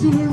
to